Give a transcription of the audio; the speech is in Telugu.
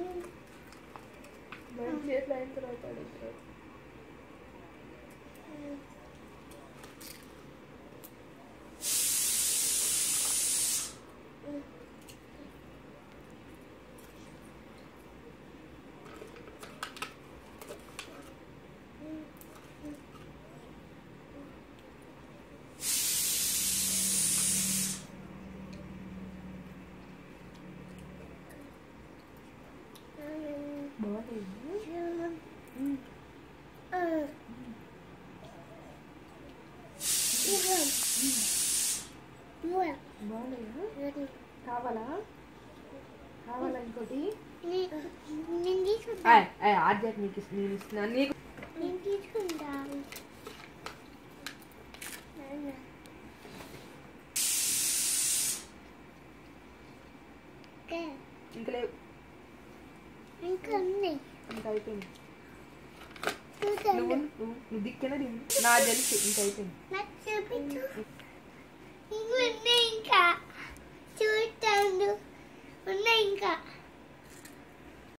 Hmm. మంచి చేతులు అయిన తర్వాత బాగుంది బాగున్నాయా కావాలా కావాలా ఇంకోటి నేను తీసుకుంటా ఆధ్యాత్మిక నీకు నేను ఇస్తున్నాను నీకు నేను తీసుకుంటా ఇంకా లేవు. ఇంకా ఉన్నాయి ఇంకా అయిపోయింది చూసాను నువ్వు నువ్వు నువ్వు దిక్కనే తిను నా తెలుసు ఇంకా అయిపోయింది